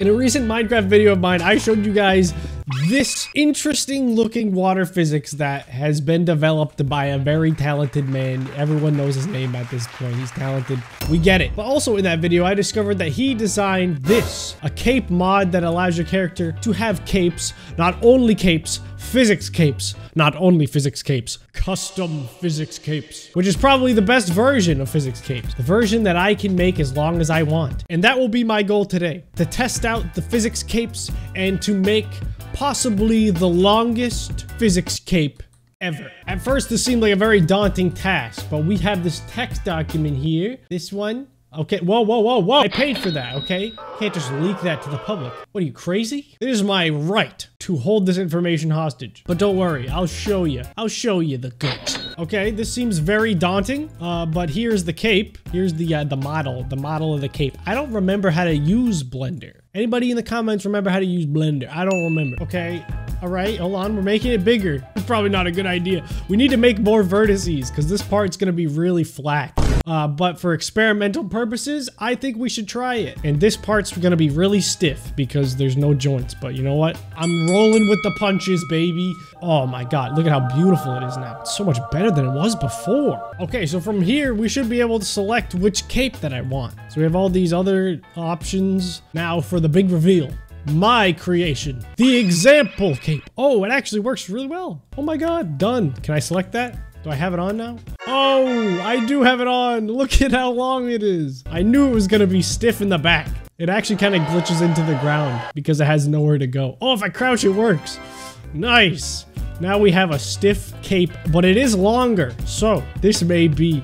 In a recent Minecraft video of mine, I showed you guys this interesting looking water physics that has been developed by a very talented man. Everyone knows his name at this point. He's talented. We get it. But also in that video, I discovered that he designed this, a cape mod that allows your character to have capes, not only capes, physics capes, not only physics capes, custom physics capes, which is probably the best version of physics capes, the version that I can make as long as I want. And that will be my goal today, to test out the physics capes and to make possibly the longest physics cape ever. At first, this seemed like a very daunting task, but we have this text document here. This one. Okay, whoa, whoa, whoa, whoa. I paid for that, okay? Can't just leak that to the public. What are you, crazy? It is my right to hold this information hostage. But don't worry, I'll show you. I'll show you the goods. Okay, this seems very daunting, uh, but here's the cape. Here's the uh, the model, the model of the cape. I don't remember how to use Blender. Anybody in the comments remember how to use Blender? I don't remember. Okay, all right, hold on. We're making it bigger. It's probably not a good idea. We need to make more vertices because this part's going to be really flat. Uh, but for experimental purposes, I think we should try it. And this part's to be really stiff because there's no joints. But you know what? I'm rolling with the punches, baby. Oh my god, look at how beautiful it is now. It's so much better than it was before. Okay, so from here, we should be able to select which cape that I want. So we have all these other options. Now for the big reveal my creation, the example cape. Oh, it actually works really well. Oh my god, done. Can I select that? Do I have it on now? Oh, I do have it on. Look at how long it is. I knew it was gonna be stiff in the back. It actually kind of glitches into the ground because it has nowhere to go. Oh, if I crouch, it works. Nice. Now we have a stiff cape, but it is longer. So this may be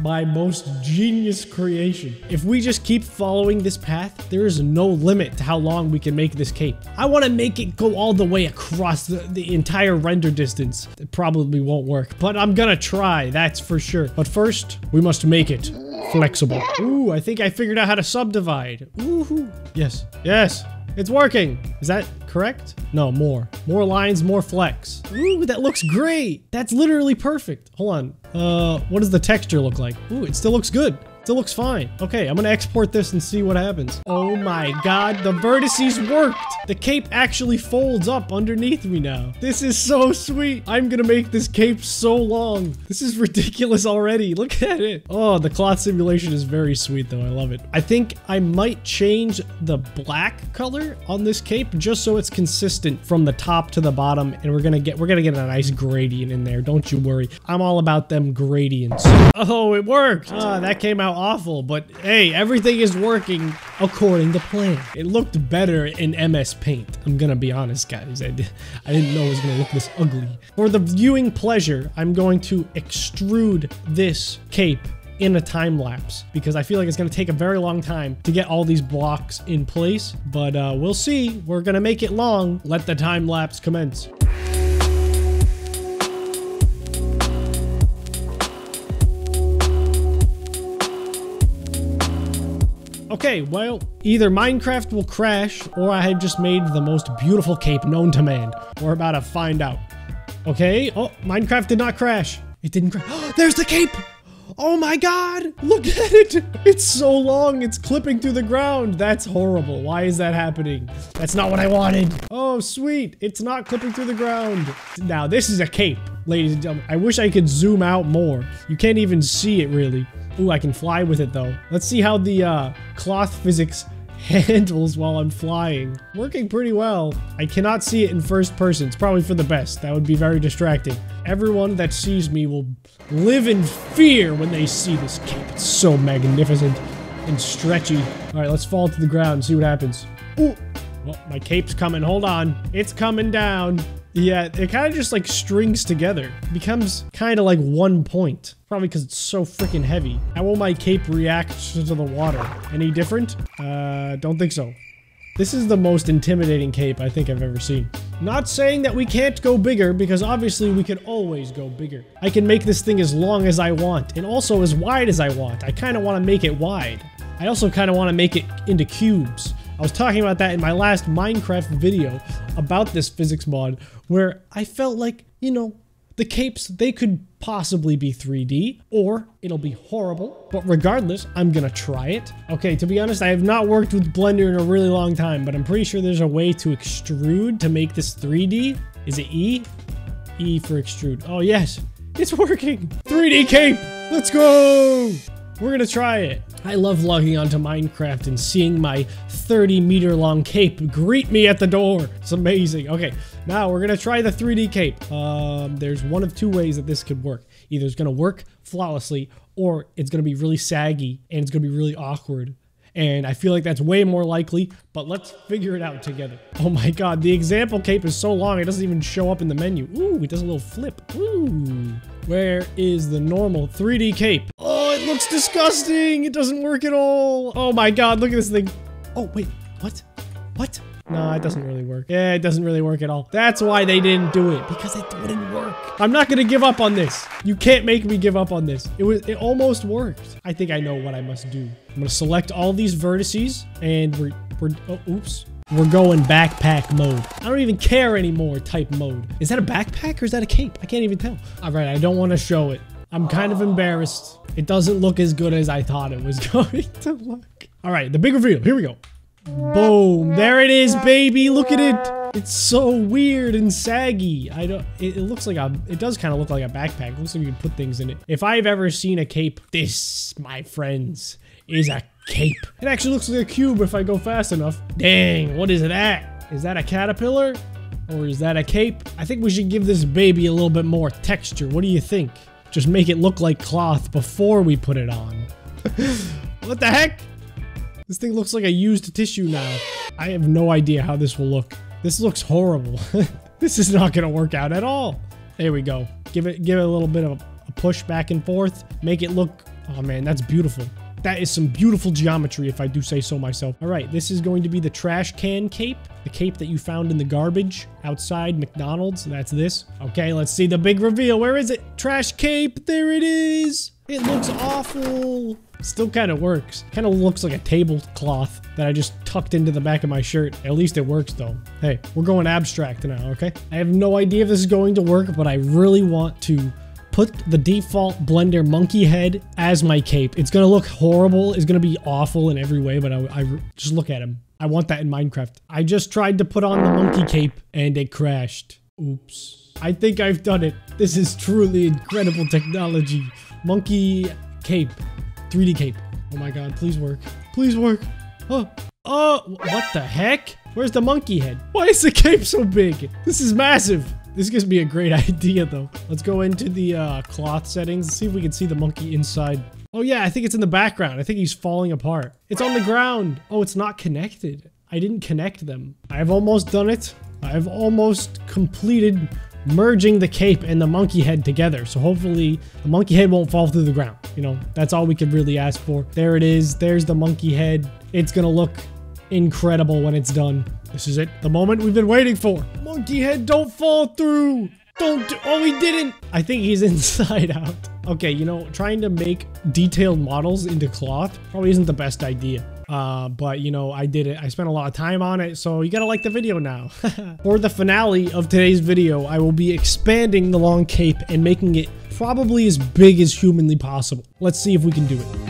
my most genius creation. If we just keep following this path, there is no limit to how long we can make this cape. I want to make it go all the way across the, the entire render distance. It probably won't work, but I'm gonna try, that's for sure. But first, we must make it flexible. Ooh, I think I figured out how to subdivide. Ooh, yes, yes. It's working. Is that correct? No, more. More lines, more flex. Ooh, that looks great. That's literally perfect. Hold on. Uh, what does the texture look like? Ooh, it still looks good. Still looks fine. Okay, I'm gonna export this and see what happens. Oh my god, the vertices worked! The cape actually folds up underneath me now. This is so sweet. I'm gonna make this cape so long. This is ridiculous already. Look at it. Oh, the cloth simulation is very sweet though. I love it. I think I might change the black color on this cape just so it's consistent from the top to the bottom and we're gonna get we're gonna get a nice gradient in there. Don't you worry. I'm all about them gradients. Oh, it worked. Ah, that came out awful, but hey, everything is working according to plan. It looked better in MS Paint. I'm gonna be honest, guys. I, did, I didn't know it was gonna look this ugly. For the viewing pleasure, I'm going to extrude this cape in a time lapse because I feel like it's going to take a very long time to get all these blocks in place. But uh, we'll see. We're going to make it long. Let the time lapse commence. Okay, well, either Minecraft will crash or I have just made the most beautiful cape known to man. We're about to find out. Okay, oh, Minecraft did not crash. It didn't crash. There's the cape! Oh my god! Look at it! It's so long, it's clipping through the ground. That's horrible. Why is that happening? That's not what I wanted. Oh, sweet. It's not clipping through the ground. Now, this is a cape, ladies and gentlemen. I wish I could zoom out more. You can't even see it, really. Ooh, I can fly with it though. Let's see how the uh, cloth physics handles while I'm flying. Working pretty well. I cannot see it in first person. It's probably for the best. That would be very distracting. Everyone that sees me will live in fear when they see this cape. It's so magnificent and stretchy. All right, let's fall to the ground and see what happens. Ooh. Well, my cape's coming. Hold on. It's coming down. Yeah, it kind of just like strings together. It becomes kind of like one point. Probably because it's so freaking heavy. How will my cape react to the water? Any different? Uh, don't think so. This is the most intimidating cape I think I've ever seen. Not saying that we can't go bigger, because obviously we could always go bigger. I can make this thing as long as I want, and also as wide as I want. I kind of want to make it wide. I also kind of want to make it into cubes. I was talking about that in my last Minecraft video about this physics mod, where I felt like, you know, The capes, they could possibly be 3D or it'll be horrible. But regardless, I'm gonna try it. Okay, to be honest, I have not worked with Blender in a really long time, but I'm pretty sure there's a way to extrude to make this 3D. Is it E? E for extrude. Oh yes, it's working. 3D cape, let's go. We're gonna try it. I love logging onto Minecraft and seeing my 30 meter long cape greet me at the door. It's amazing. Okay, now we're gonna try the 3D cape. Um, there's one of two ways that this could work. Either it's gonna work flawlessly or it's gonna be really saggy and it's gonna be really awkward. And I feel like that's way more likely, but let's figure it out together. Oh my god, the example cape is so long, it doesn't even show up in the menu. Ooh, it does a little flip. Ooh. Where is the normal 3D cape? Looks disgusting. It doesn't work at all. Oh my god, look at this thing. Oh, wait, what? What? No, it doesn't really work. Yeah, it doesn't really work at all. That's why they didn't do it, because it wouldn't work. I'm not gonna give up on this. You can't make me give up on this. It was, it almost worked. I think I know what I must do. I'm gonna select all these vertices, and we're, we're, oh, oops. We're going backpack mode. I don't even care anymore type mode. Is that a backpack or is that a cape? I can't even tell. All right, I don't want to show it. I'm kind of embarrassed. It doesn't look as good as I thought it was going to look. All right, the big reveal. Here we go. Boom. There it is, baby. Look at it. It's so weird and saggy. I don't, it, it looks like a, it does kind of look like a backpack. It looks like you can put things in it. If I've ever seen a cape, this, my friends, is a cape. It actually looks like a cube if I go fast enough. Dang, what is that? Is that a caterpillar? Or is that a cape? I think we should give this baby a little bit more texture. What do you think? Just make it look like cloth before we put it on. what the heck? This thing looks like a used tissue now. I have no idea how this will look. This looks horrible. this is not gonna work out at all. There we go. Give it give it a little bit of a push back and forth. Make it look, oh man, that's beautiful. That is some beautiful geometry, if I do say so myself. All right, this is going to be the trash can cape. The cape that you found in the garbage outside McDonald's. That's this. Okay, let's see the big reveal. Where is it? Trash cape. There it is. It looks awful. Still kind of works. Kind of looks like a tablecloth that I just tucked into the back of my shirt. At least it works though. Hey, we're going abstract now, okay? I have no idea if this is going to work, but I really want to put the default Blender monkey head as my cape. It's gonna look horrible. It's gonna be awful in every way, but I, I just look at him. I want that in Minecraft. I just tried to put on the monkey cape and it crashed. Oops. I think I've done it. This is truly incredible technology. Monkey cape. 3D cape. Oh my god, please work. Please work. Oh, oh, what the heck? Where's the monkey head? Why is the cape so big? This is massive. This gives me a great idea though. Let's go into the uh, cloth settings and see if we can see the monkey inside. Oh yeah, I think it's in the background. I think he's falling apart. It's on the ground. Oh, it's not connected. I didn't connect them. I've almost done it. I've almost completed merging the cape and the monkey head together. So hopefully the monkey head won't fall through the ground. You know, that's all we could really ask for. There it is. There's the monkey head. It's gonna look incredible when it's done. This is it. The moment we've been waiting for. Monkey head, don't fall through. Don't do Oh, he didn't. I think he's inside out. Okay, you know, trying to make detailed models into cloth probably isn't the best idea. Uh, but you know, I did it. I spent a lot of time on it, so you gotta like the video now. For the finale of today's video, I will be expanding the long cape and making it probably as big as humanly possible. Let's see if we can do it.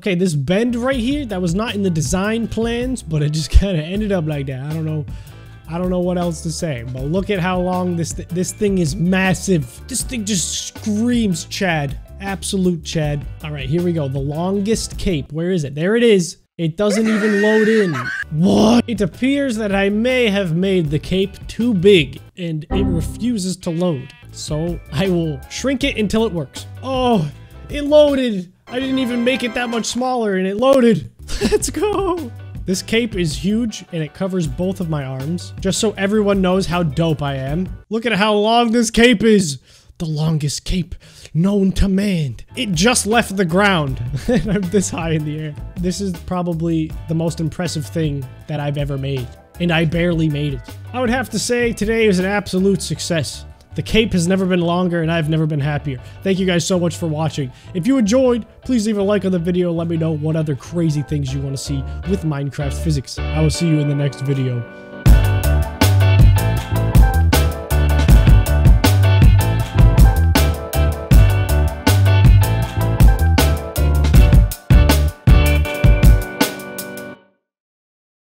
Okay, this bend right here, that was not in the design plans, but it just kind of ended up like that. I don't know. I don't know what else to say, but look at how long this th this thing is massive. This thing just screams Chad. Absolute Chad. All right, here we go. The longest cape. Where is it? There it is. It doesn't even load in. What? It appears that I may have made the cape too big and it refuses to load. So I will shrink it until it works. Oh, it loaded. I didn't even make it that much smaller and it loaded. Let's go. This cape is huge and it covers both of my arms. Just so everyone knows how dope I am. Look at how long this cape is. The longest cape known to man. It just left the ground and I'm this high in the air. This is probably the most impressive thing that I've ever made. And I barely made it. I would have to say today is an absolute success. The cape has never been longer and I've never been happier. Thank you guys so much for watching. If you enjoyed, please leave a like on the video. Let me know what other crazy things you want to see with Minecraft physics. I will see you in the next video.